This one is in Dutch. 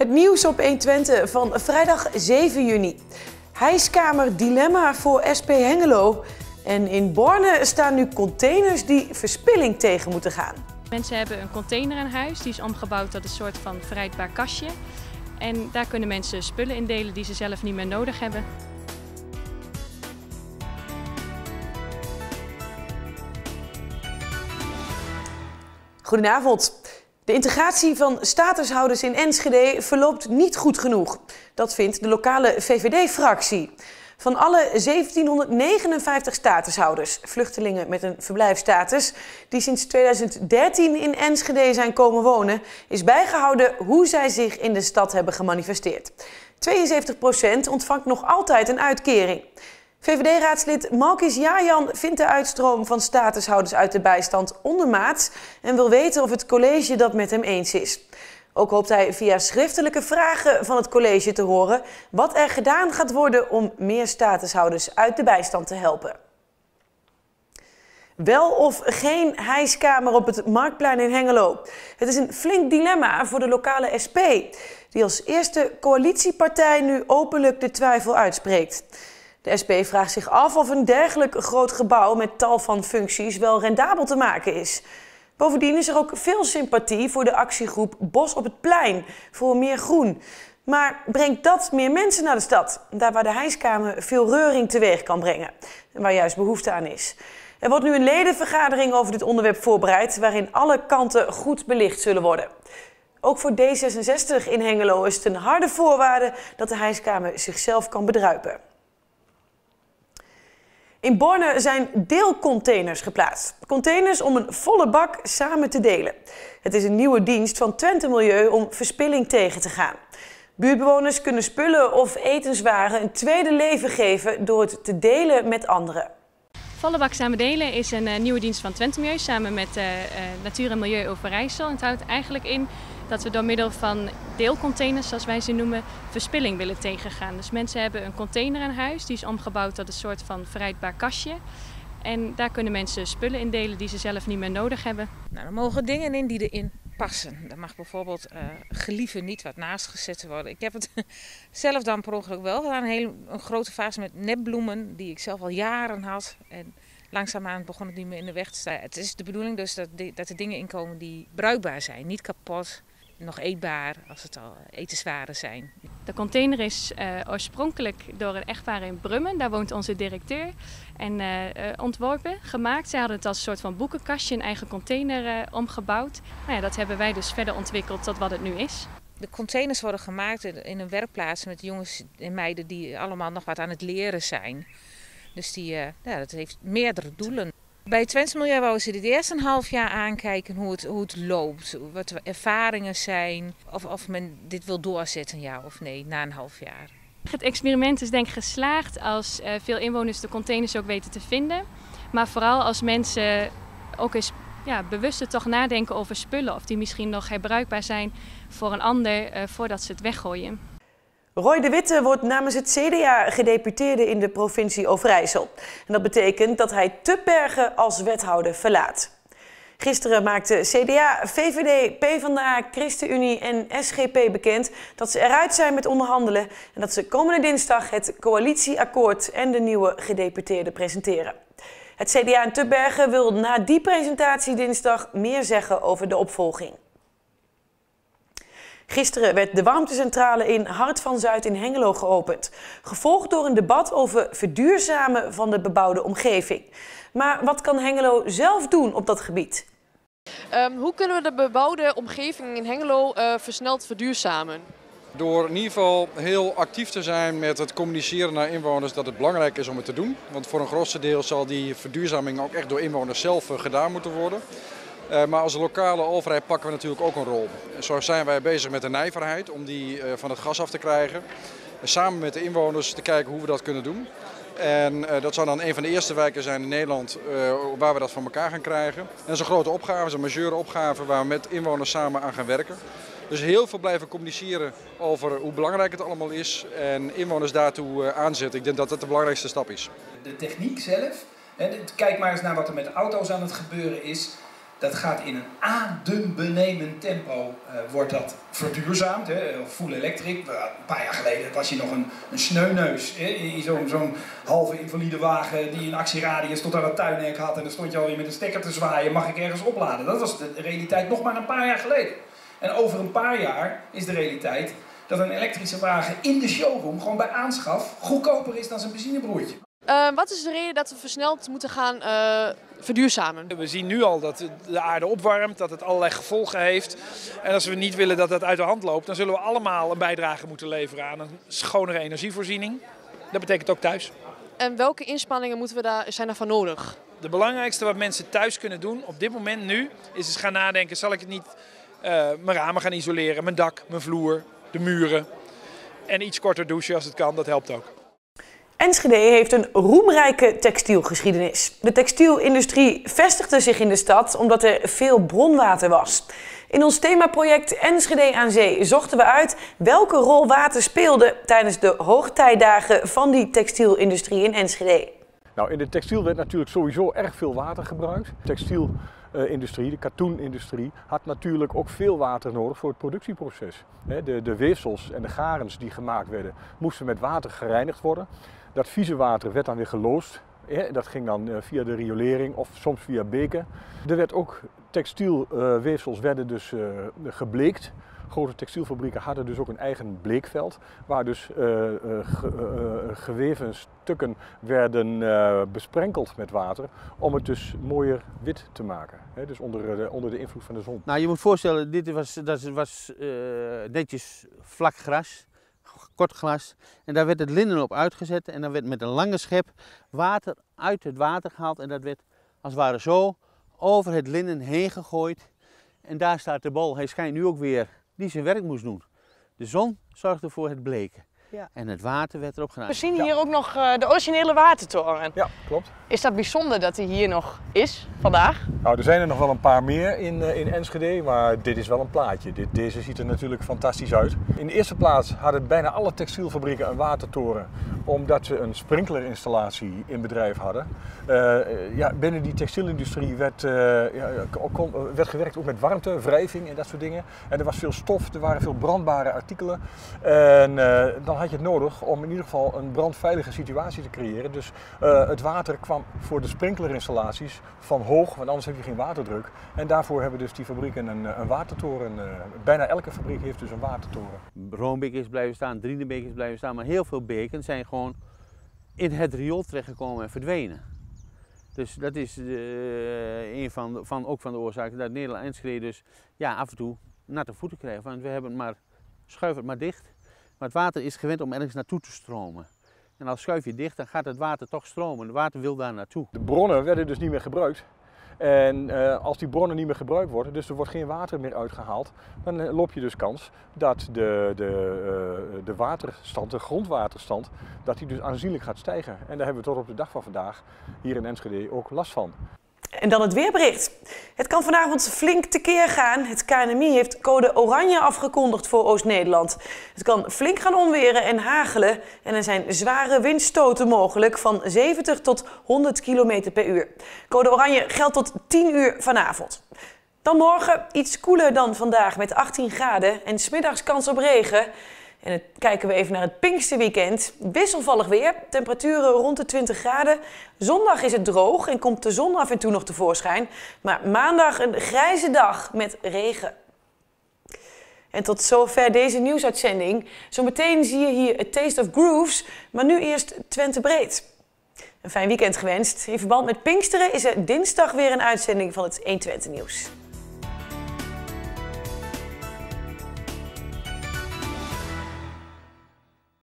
Het nieuws op 120 van vrijdag 7 juni. Hijskamer dilemma voor SP Hengelo. En in Borne staan nu containers die verspilling tegen moeten gaan. Mensen hebben een container in huis, die is omgebouwd tot een soort van verrijdbaar kastje. En daar kunnen mensen spullen in delen die ze zelf niet meer nodig hebben. Goedenavond. De integratie van statushouders in Enschede verloopt niet goed genoeg. Dat vindt de lokale VVD-fractie. Van alle 1759 statushouders, vluchtelingen met een verblijfstatus, die sinds 2013 in Enschede zijn komen wonen, is bijgehouden hoe zij zich in de stad hebben gemanifesteerd. 72% ontvangt nog altijd een uitkering. VVD-raadslid Malkis Jajan vindt de uitstroom van statushouders uit de bijstand ondermaats en wil weten of het college dat met hem eens is. Ook hoopt hij via schriftelijke vragen van het college te horen wat er gedaan gaat worden om meer statushouders uit de bijstand te helpen. Wel of geen hijskamer op het Marktplein in Hengelo? Het is een flink dilemma voor de lokale SP, die als eerste coalitiepartij nu openlijk de twijfel uitspreekt. De SP vraagt zich af of een dergelijk groot gebouw met tal van functies wel rendabel te maken is. Bovendien is er ook veel sympathie voor de actiegroep Bos op het Plein voor meer groen. Maar brengt dat meer mensen naar de stad, daar waar de hijskamer veel reuring teweeg kan brengen en waar juist behoefte aan is? Er wordt nu een ledenvergadering over dit onderwerp voorbereid, waarin alle kanten goed belicht zullen worden. Ook voor D66 in Hengelo is het een harde voorwaarde dat de hijskamer zichzelf kan bedruipen. In Borne zijn deelcontainers geplaatst. Containers om een volle bak samen te delen. Het is een nieuwe dienst van Twente Milieu om verspilling tegen te gaan. Buurtbewoners kunnen spullen of etenswaren een tweede leven geven door het te delen met anderen. Volle bak samen delen is een uh, nieuwe dienst van Twente Milieu samen met uh, uh, Natuur en Milieu Overijssel. Het houdt eigenlijk in dat we door middel van deelcontainers, zoals wij ze noemen, verspilling willen tegengaan. Dus mensen hebben een container in huis, die is omgebouwd tot een soort van verrijdbaar kastje. En daar kunnen mensen spullen in delen die ze zelf niet meer nodig hebben. Nou, er mogen dingen in die erin passen. Er mag bijvoorbeeld uh, gelieven niet wat naast gezet worden. Ik heb het zelf dan per ongeluk wel gedaan. Een, hele, een grote vaas met nepbloemen die ik zelf al jaren had. En langzaamaan begon het niet meer in de weg te staan. Het is de bedoeling dus dat, dat er dingen inkomen die bruikbaar zijn, niet kapot nog eetbaar als het al etenswaren zijn. De container is uh, oorspronkelijk door een echtpaar in Brummen, daar woont onze directeur, en uh, ontworpen, gemaakt. Zij hadden het als een soort van boekenkastje, een eigen container omgebouwd. Nou ja, dat hebben wij dus verder ontwikkeld tot wat het nu is. De containers worden gemaakt in een werkplaats met jongens en meiden die allemaal nog wat aan het leren zijn. Dus die, ja, dat heeft meerdere doelen. Bij Twents Milieu wouden ze dit eerst een half jaar aankijken hoe het, hoe het loopt, wat de ervaringen zijn, of, of men dit wil doorzetten, ja of nee, na een half jaar. Het experiment is denk ik geslaagd als uh, veel inwoners de containers ook weten te vinden. Maar vooral als mensen ook eens ja, bewuster toch nadenken over spullen. Of die misschien nog herbruikbaar zijn voor een ander uh, voordat ze het weggooien. Roy de Witte wordt namens het CDA gedeputeerde in de provincie Overijssel. En dat betekent dat hij te bergen als wethouder verlaat. Gisteren maakten CDA, VVD, PvdA, ChristenUnie en SGP bekend dat ze eruit zijn met onderhandelen en dat ze komende dinsdag het coalitieakkoord en de nieuwe gedeputeerde presenteren. Het CDA in Tubbergen wil na die presentatie dinsdag meer zeggen over de opvolging. Gisteren werd de warmtecentrale in Hart van Zuid in Hengelo geopend. Gevolgd door een debat over verduurzamen van de bebouwde omgeving. Maar wat kan Hengelo zelf doen op dat gebied? Um, hoe kunnen we de bebouwde omgeving in Hengelo uh, versneld verduurzamen? Door in ieder geval heel actief te zijn met het communiceren naar inwoners dat het belangrijk is om het te doen. Want voor een grootste deel zal die verduurzaming ook echt door inwoners zelf uh, gedaan moeten worden. Uh, maar als lokale overheid pakken we natuurlijk ook een rol. Zo zijn wij bezig met de nijverheid om die uh, van het gas af te krijgen. samen met de inwoners te kijken hoe we dat kunnen doen. En uh, dat zou dan een van de eerste wijken zijn in Nederland waar we dat van elkaar gaan krijgen. En dat is een grote opgave, een majeure opgave waar we met inwoners samen aan gaan werken. Dus heel veel blijven communiceren over hoe belangrijk het allemaal is en inwoners daartoe aanzetten. Ik denk dat dat de belangrijkste stap is. De techniek zelf, kijk maar eens naar wat er met auto's aan het gebeuren is. Dat gaat in een adembenemend tempo, uh, wordt dat verduurzaamd. Hè? Full electric. een paar jaar geleden was je nog een, een sneuneus. Hè? In zo'n zo'n halve invalide wagen die een actieradius tot aan het tuinhek had. En dan stond je alweer met een stekker te zwaaien. Mag ik ergens opladen? Dat was de realiteit nog maar een paar jaar geleden. En over een paar jaar is de realiteit dat een elektrische wagen in de showroom gewoon bij aanschaf goedkoper is dan zijn benzinebroertje. Uh, wat is de reden dat we versneld moeten gaan uh, verduurzamen? We zien nu al dat de aarde opwarmt, dat het allerlei gevolgen heeft. En als we niet willen dat dat uit de hand loopt, dan zullen we allemaal een bijdrage moeten leveren aan een schonere energievoorziening. Dat betekent ook thuis. En welke inspanningen moeten we daar, zijn daarvan nodig? De belangrijkste wat mensen thuis kunnen doen op dit moment nu, is eens gaan nadenken, zal ik het niet uh, mijn ramen gaan isoleren, mijn dak, mijn vloer, de muren. En iets korter douchen als het kan, dat helpt ook. Enschede heeft een roemrijke textielgeschiedenis. De textielindustrie vestigde zich in de stad omdat er veel bronwater was. In ons themaproject Enschede aan Zee zochten we uit welke rol water speelde tijdens de hoogtijdagen van die textielindustrie in Enschede. Nou, in de textiel werd natuurlijk sowieso erg veel water gebruikt. Textiel industrie, de katoenindustrie, had natuurlijk ook veel water nodig voor het productieproces. De, de weefsels en de garens die gemaakt werden, moesten met water gereinigd worden. Dat vieze water werd dan weer geloosd. Dat ging dan eh, via de riolering of soms via beken. Er werd ook textielweefsels werden dus eh, gebleekt grote textielfabrieken hadden dus ook een eigen bleekveld, waar dus geweven stukken werden besprenkeld met water, om het dus mooier wit te maken. Dus onder de, onder de invloed van de zon. Nou, je moet voorstellen, dit was, dat was netjes vlak gras kort glas. En daar werd het linnen op uitgezet en dan werd met een lange schep water uit het water gehaald. En dat werd als het ware zo over het linnen heen gegooid. En daar staat de bol, hij schijnt nu ook weer, die zijn werk moest doen. De zon zorgde voor het bleken. Ja. En het water werd erop gedaan. We zien hier ook nog uh, de originele watertoren. Ja, klopt. Is dat bijzonder dat hij hier nog is vandaag? Nou, er zijn er nog wel een paar meer in, uh, in Enschede, maar dit is wel een plaatje. Dit, deze ziet er natuurlijk fantastisch uit. In de eerste plaats hadden bijna alle textielfabrieken een watertoren, omdat ze een sprinklerinstallatie in bedrijf hadden. Uh, ja, binnen die textielindustrie werd, ja, kon, werd gewerkt ook met warmte, wrijving en dat soort dingen. En er was veel stof, er waren veel brandbare artikelen. En dan had je het nodig om in ieder geval een brandveilige situatie te creëren. Dus uh, het water kwam voor de sprinklerinstallaties van hoog, want anders heb je geen waterdruk. En daarvoor hebben dus die fabrieken een, een watertoren. Uh, bijna elke fabriek heeft dus een watertoren. Roombeek is blijven staan, Drienebeek is blijven staan, maar heel veel beken zijn gewoon in het riool terechtgekomen en verdwenen. Dus dat is uh, een van, van, ook van de oorzaken dat Nederland Enschede dus ja, af en toe natte voeten krijgen. Want we hebben maar, schuif het maar dicht. Maar het water is gewend om ergens naartoe te stromen. En als schuif je dicht, dan gaat het water toch stromen. Het water wil daar naartoe. De bronnen werden dus niet meer gebruikt. En uh, als die bronnen niet meer gebruikt worden, dus er wordt geen water meer uitgehaald, dan uh, loop je dus kans dat de, de, uh, de waterstand, de grondwaterstand, dat die dus aanzienlijk gaat stijgen. En daar hebben we tot op de dag van vandaag hier in Enschede ook last van. En dan het weerbericht. Het kan vanavond flink tekeer gaan. Het KNMI heeft code oranje afgekondigd voor Oost-Nederland. Het kan flink gaan onweren en hagelen. En er zijn zware windstoten mogelijk van 70 tot 100 km per uur. Code oranje geldt tot 10 uur vanavond. Dan morgen iets koeler dan vandaag met 18 graden en smiddags kans op regen. En dan kijken we even naar het Pinksterweekend. Wisselvallig weer, temperaturen rond de 20 graden. Zondag is het droog en komt de zon af en toe nog tevoorschijn. Maar maandag een grijze dag met regen. En tot zover deze nieuwsuitzending. Zometeen zie je hier A Taste of Grooves, maar nu eerst Twente Breed. Een fijn weekend gewenst. In verband met Pinksteren is er dinsdag weer een uitzending van het 120 Nieuws.